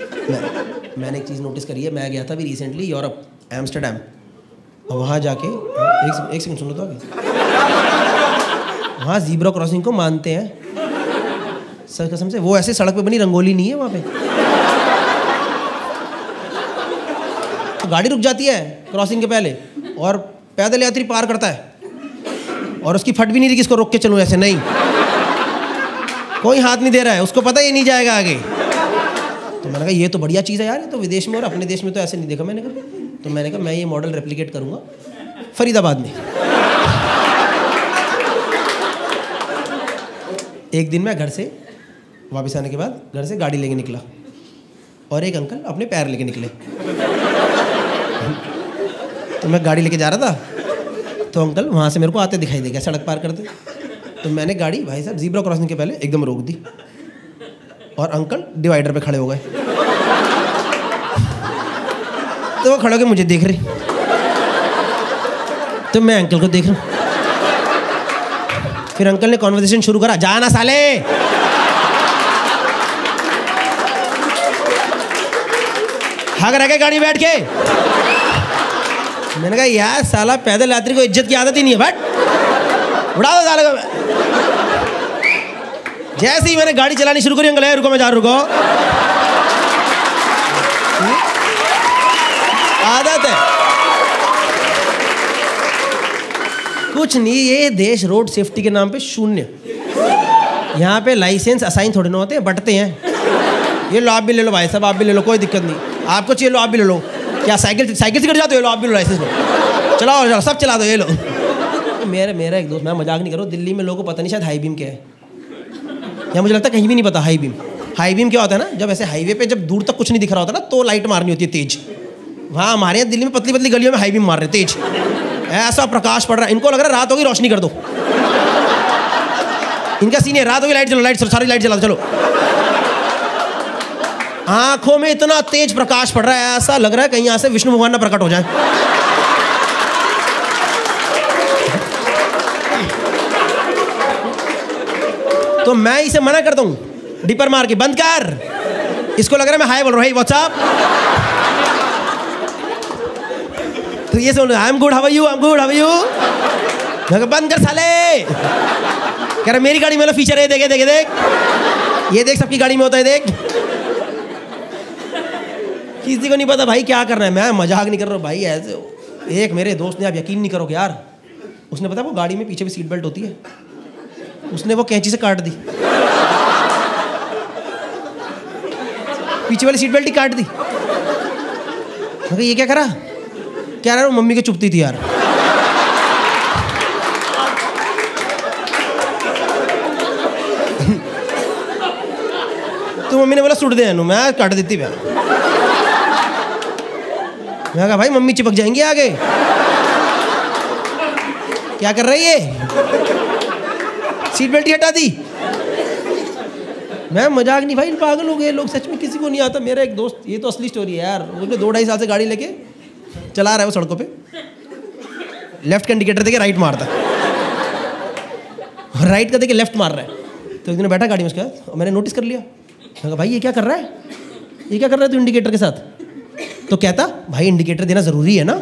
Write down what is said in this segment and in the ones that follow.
मैं, मैंने एक चीज़ नोटिस करी है, मैं गया था अभी रिसेंटली यूरोप एम्स्टरडेम और वहाँ जाके एक सेकंड एक सेकंड सुनो तो आगे। वहाँ जीब्रा क्रॉसिंग को मानते हैं। सर कसम से, वो ऐसे सड़क पे बनी, रंगोली नहीं है वहाँ पे। तो गाड़ी रुक जाती है क्रॉसिंग के पहले, और पैदल यात्री पार करता है। और उसकी फट भी नहीं रही कि इसको रोक के चलूँ, ऐसे नहीं। कोई हाथ नहीं दे रहा है, उसको पता ही नहीं जाएगा आगे। तो मैंने कहा, ये तो बढ़िया चीज़ है यार तो विदेश में और अपने देश में तो ऐसे नहीं देखा। मैंने कहा तो मैंने कहा, मैं ये मॉडल रेप्लिकेट करूँगा, फरीदाबाद में। एक दिन मैं घर से वापस आने के बाद घर से गाड़ी लेके निकला और एक अंकल अपने पैर लेके निकले। तो मैं गाड़ी लेके जा रहा था तो अंकल वहाँ से मेरे को आते दिखाई दे गया सड़क पार करते। तो मैंने गाड़ी, भाई साहब जीब्रा क्रॉसिंग के पहले एकदम रोक दी। और अंकल डिवाइडर पे खड़े हो गए। तो वो खड़े होकर मुझे देख रहे। तो मैं अंकल को देख रहा हूँ। फिर अंकल ने कॉन्वर्सेशन शुरू करा, जाना साले! रह गए गाड़ी बैठ के। मैंने कहा, यार साला पैदल यात्री को इज़्ज़त की आदत ही नहीं है, बट उड़ा दो साले को। जैसे ही मैंने गाड़ी चलानी शुरू करी, अंकल रुको, मैं जा रुको। आदत है। कुछ नहीं, ये देश रोड सेफ्टी के नाम पे शून्य। यहाँ पे लाइसेंस असाइन थोड़े ना होते हैं, बटते हैं। ये लो, आप भी ले लो भाई साहब, आप भी ले लो, कोई दिक्कत नहीं। आपको चाहिए लो, आप भी ले लो। क्या साइकिल साइकिल से कट जाते हो? लो, आप भी लो लाइसेंस लो। चलाओ चलो सब चला दो, ये लो। मेरा मेरा एक दोस्त, मैं मज़ाक नहीं करो दिल्ली में लोगों को पता नहीं शायद हाई बीम क्या है। या मुझे लगता है कहीं भी नहीं पता हाई बीम हाई बीम क्या होता है ना, जब ऐसे हाईवे पे जब दूर तक कुछ नहीं दिख रहा होता ना तो लाइट मारनी होती है तेज। वहाँ हमारे यहाँ दिल्ली में पतली पतली गलियों में हाई बीम मार रहे, तेज। ऐसा प्रकाश पड़ रहा है। इनको लग रहा है रात होगी, रोशनी कर दो। इनका सीन है, रात होगी लाइट चलो लाइट सारी लाइट चला चलो। आँखों में इतना तेज प्रकाश पड़ रहा है, ऐसा लग रहा है कहीं यहाँ से विष्णु भगवान ना प्रकट हो जाए। तो मैं इसे मना करता हूँ डिपर मार के बंद कर। इसको लग रहा है मैं हाय बोल रहा हूँ व्हाट्सअप तो ये सुन I am good how you I am good how you मैं बंद कर साले। कह रहा, मेरी गाड़ी में फीचर है, देखे देखे, देख। ये देख, सबकी गाड़ी में होता है, देख। किसी को नहीं पता, भाई, क्या करना है? मैं मज़ाक नहीं कर रहा भाई, ऐसे एक मेरे दोस्त ने आप यकीन नहीं करोगे यार। उसने पता वो गाड़ी में पीछे भी सीट बेल्ट होती है। उसने वो कैंची से काट दी। पीछे वाली सीट बेल्ट ही काट दी। ये क्या करा? क्या रहा? मम्मी के चुपती थी यार। तो मम्मी ने बोला, सुट दे मैं काट देती मैं मैं कहा, भाई, मम्मी चिपक जाएँगे आगे। क्या कर रही है? सीट बेल्ट ही हटा दी। मैं मज़ाक नहीं, भाई, पागल हो गए लोग, सच में किसी को नहीं आता। मेरा एक दोस्त, ये तो असली स्टोरी है यार। वो दो ढाई साल से गाड़ी लेके चला रहा है वो सड़कों पे। लेफ़्ट का इंडिकेटर देके राइट मारता। राइट का देके लेफ़्ट मार रहा है। तो एक दिन बैठा गाड़ी में उसके और मैंने नोटिस कर लिया। मैं कहा, भाई, ये क्या कर रहा है? ये क्या कर रहा है तू तो इंडिकेटर के साथ? तो कहता, भाई इंडिकेटर देना ज़रूरी है ना?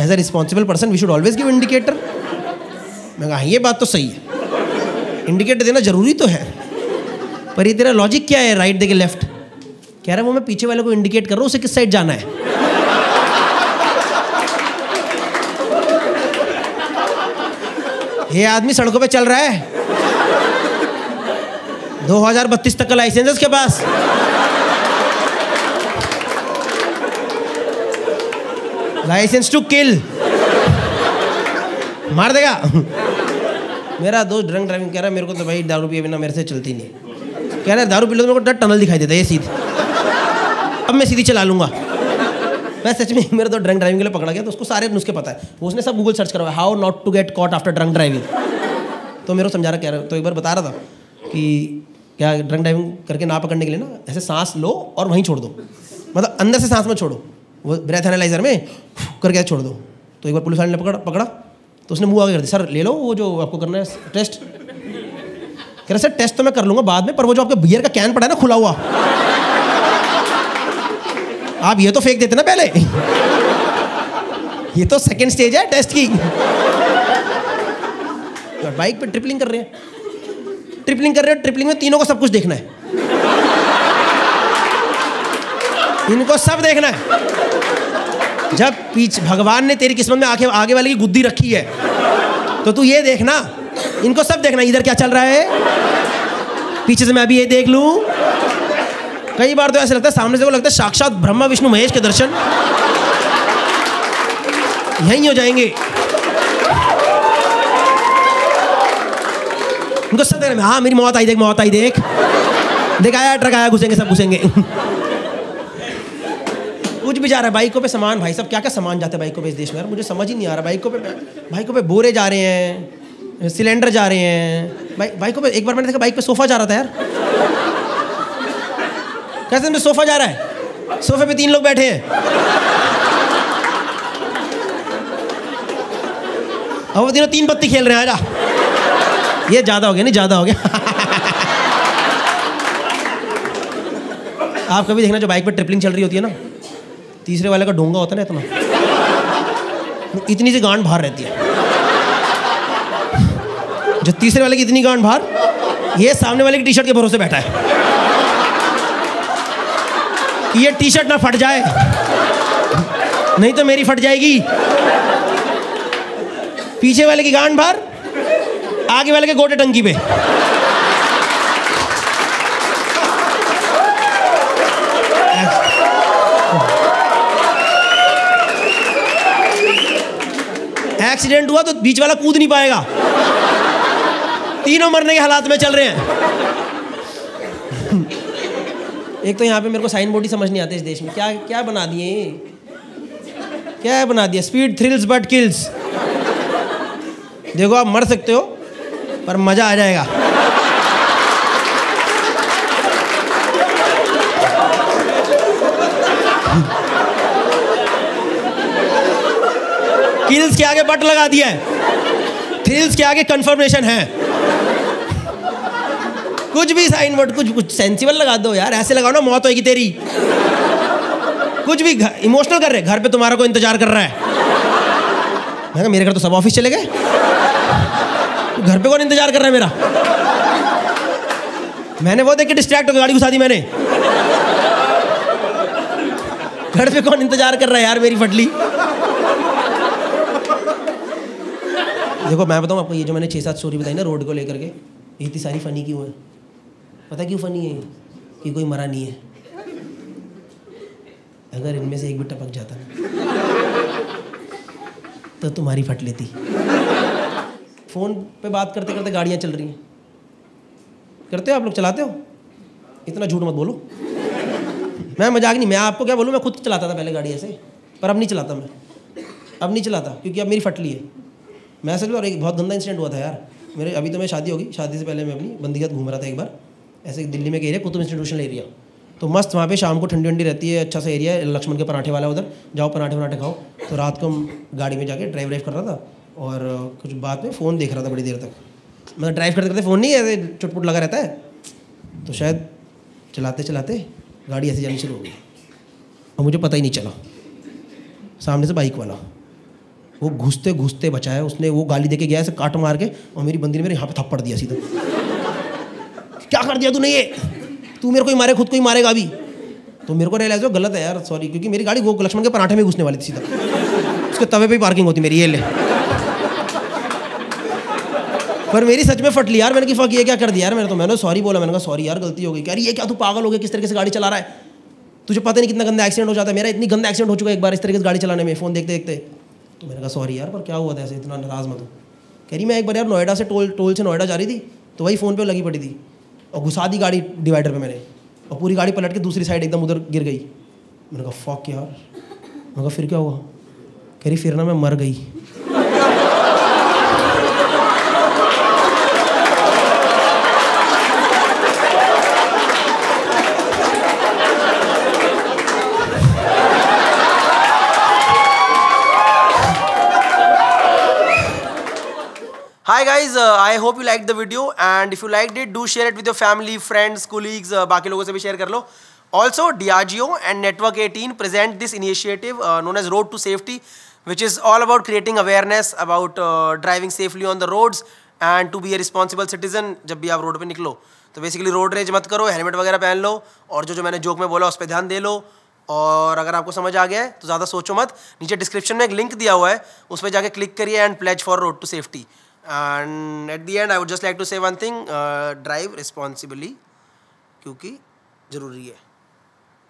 As a responsible person we should always give indicator मैं कहा ये बात तो सही है। इंडिकेटर देना ज़रूरी तो है। पर ये तेरा लॉजिक क्या है? राइट देके लेफ़्ट कह रहा है वो मैं पीछे वाले को इंडिकेट कर रहा हूँ, उसे किस साइड जाना है? ये आदमी सड़कों पे चल रहा है। 2032 तक का लाइसेंस है उसके पास। लाइसेंस टू किल मार देगा। मेरा दोस्त ड्रंक ड्राइविंग कह रहा है, मेरे को तो भाई दारू पिए बिना मेरे से चलती नहीं। कह रहा है, दारू पी लो तो मेरे को डर टनल दिखाई देता है, ये सीधी। अब मैं सीधी चला लूँगा। मैं सच में, मेरा तो ड्रंक ड्राइविंग के लिए पकड़ा गया तो उसको सारे नुस्खे पता है। उसने सब गूगल सर्च करवाया how not to get caught after drunk driving तो मेरे को समझा रहा कह रहा तो एक बार बता रहा था कि क्या ड्रंक ड्राइविंग करके ना पकड़ने के लिए ना, ऐसे सांस लो और वहीं छोड़ दो। मतलब अंदर से सांस मत छोड़ो। वो ब्रेथ एनालाइजर में करके छोड़ दो। तो एक बार पुलिस वाले ने पकड़ा पकड़ा। तो उसने मुँह आगे कर दिया, सर, ले लो वो जो आपको करना है, टेस्ट। कह रहे, सर, टेस्ट तो मैं कर लूँगा बाद में, पर वो जो आपके बियर का कैन पड़ा है ना, खुला हुआ। आप ये तो फेंक देते ना पहले। ये तो सेकेंड स्टेज है टेस्ट की। बाइक पे ट्रिपलिंग कर रहे हैं। ट्रिपलिंग कर रहे हैं ट्रिपलिंग में तीनों को सब कुछ देखना है। इनको सब देखना है। जब पीछे भगवान ने तेरी किस्मत में आगे आगे वाले की गुद्दी रखी है तो तू ये देखना इनको सब देखना, इधर क्या चल रहा है? पीछे से मैं अभी ये देख लूँ। कई बार तो ऐसा लगता है, सामने से वो लगता है साक्षात ब्रह्मा, विष्णु, महेश के दर्शन। यहीं हो जाएँगे। उनको सब देखना हाँ मेरी मौत आई, देख, मौत आई, देख। देख, आया ट्रक, आया, घुसेंगे, सब घुसेंगे। भी जा रहा है, बाइकों पे सामान, भाई सब क्या क्या सामान जाते हैं बाइकों पे इस देश में? यार, मुझे समझ ही नहीं आ रहा, बाइकों पे बाइकों पे बोरे जा रहे हैं, सिलेंडर जा रहे हैं। बाइक बाइकों पे एक बार मैंने देखा, बाइक पे सोफा जा रहा था यार। कैसे में सोफा जा रहा है? सोफे पे तीन लोग बैठे हैं। अब वो तीनों तीन पत्ती खेल रहे हैं, आजा। ये ज़्यादा हो गया, नहीं, ज़्यादा हो गया। आप कभी देखना जो बाइक पर ट्रिपलिंग चल रही होती है ना? तीसरे वाले का ढोंगा होता ना इतना। इतनी सी गांड बाहर रहती है। जो तीसरे वाले की इतनी गांड बाहर ये सामने वाले की टी शर्ट के भरोसे बैठा है। कि ये टी शर्ट ना फट जाए। नहीं तो मेरी फट जाएगी। पीछे वाले की गांड बाहर आगे वाले के गोटे टंकी पे। एक्सीडेंट हुआ तो बीच वाला कूद नहीं पाएगा। तीनों मरने के हालात में चल रहे हैं। एक तो यहाँ पे मेरे को साइन बोर्ड ही समझ नहीं आते इस देश में। क्या क्या बना दिए क्या बना दिया? स्पीड थ्रिल्स बट किल्स देखो आप मर सकते हो, पर मज़ा आ जाएगा। किल्स के आगे बट लगा दिया है। थ्रिल्स के आगे कंफर्मेशन है। कुछ भी साइन वर्ड कुछ कुछ सेंसिबल लगा दो यार। ऐसे लगाओ ना, मौत होगी तेरी। कुछ भी इमोशनल कर रहे घर पे तुम्हारा को इंतज़ार कर रहा है। मैं मेरे घर तो सब ऑफ़िस चले गए। घर पे कौन इंतज़ार कर रहा है मेरा? मैंने वो देख के डिस्ट्रैक्ट होकर गाड़ी घुसा दी मैंने। घर पे कौन इंतज़ार कर रहा है यार मेरी फटली? देखो, मैं बताऊँ आपको, ये जो मैंने छः सात स्टोरी बताई ना रोड को लेकर के इतनी सारी फ़नी क्यों है? पता क्यों फ़नी है कि कोई मरा नहीं है। अगर इनमें से एक भी टपक जाता ना तो तुम्हारी फट लेती। फ़ोन पे बात करते करते गाड़ियाँ चल रही हैं। करते हो आप लोग? चलाते हो? इतना झूठ मत बोलो। मैं मज़ाक नहीं, मैं आपको क्या बोलूँ? मैं खुद चलाता था पहले गाड़ी ऐसे, पर अब नहीं चलाता मैं। अब नहीं चलाता, क्योंकि अब मेरी फटली है। मैं सच और एक बहुत गंदा इंसिडेंट हुआ था यार। मेरे, अभी तो मैं शादी होगी, शादी से पहले मैं अपनी बंदीगत घूम रहा था एक बार। ऐसे दिल्ली में एक एरिया कुतुब इंस्टीट्यूशन एरिया तो मस्त, वहाँ पे शाम को ठंडी ठंडी रहती है अच्छा सा एरिया है, लक्ष्मण के पराठे वाला उधर। जाओ, पराठे पराठे खाओ। तो रात को हम गाड़ी में जाके ड्राइव ड्राइव कर रहा था और कुछ बात में फ़ोन देख रहा था बड़ी देर तक। मतलब ड्राइव करते करते फ़ोन नहीं, ऐसे चुटपुट लगा रहता है। तो शायद चलाते चलाते गाड़ी ऐसे जानी शुरू हो गई। और मुझे पता ही नहीं चला। सामने से बाइक वाला। वो घुसते घुसते बचाया उसने वो गाली दे के गया ऐसे काट मार के, और मेरी बंदी ने मेरे यहाँ पे थप्पड़ दिया सीधा। क्या कर दिया तूने ये? तू मेरे को ही मारे, खुद को ही मारेगा अभी। तो मेरे को रियलाइज़ हो गलत है यार सॉरी क्योंकि मेरी गाड़ी वो लक्ष्मण के पराठे में घुसने वाली थी सीधा। उसके तवे पे ही पार्किंग होती मेरी, ये ले। पर मेरी सच में फट ली यार, मैंने कि फक ये क्या कर दिया यार? मैंने तो मैंने सॉरी बोला, मैंने कहा सॉरी यार, गलती हो गई। यार ये क्या, तू पागल हो गया? किस तरीके से गाड़ी चला रहा है? तुझे पता नहीं कितना गंदा एक्सीडेंट हो जाता है, मेरा इतनी गंदा एक्सीडेंट हो चुका है एक बार इस तरीके से गाड़ी चलाने में फ़ोन देखते देखते तो मैंने कहा सॉरी यार, पर क्या हुआ था ऐसे? इतना नाराज़ मत हो। कह रही, मैं एक बार यार नोएडा से टोल टोल से नोएडा जा रही थी तो वही फ़ोन पर लगी पड़ी थी और घुसा दी गाड़ी डिवाइडर पर मैंने और पूरी गाड़ी पलट के दूसरी साइड एकदम उधर गिर गई। मैंने कहा फॉक यार। मैंने कहा, फिर क्या हुआ? कह रही, फिर ना मैं मर गई। Hi guys I hope you like the video and if you like it do share it with your family friends colleagues बाकी लोगों से भी शेयर कर लो. Also D R G O and network eighteen present this initiative known as road to safety which is all about creating awareness about driving safely on the roads and to be a responsible citizen जब भी आप road पर निकलो. तो basically road rage मत करो helmet वगैरह पहन लो और जो जो मैंने जोक में बोला उस पर ध्यान दे लो. और अगर आपको समझ आ गया है तो ज़्यादा सोचो मत. नीचे डिस्क्रिप्शन में एक लिंक दिया हुआ है, उस पर जाके क्लिक करिए and pledge for road to safety and at the end I would just like to say one thing drive responsibly क्योंकि ज़रूरी है।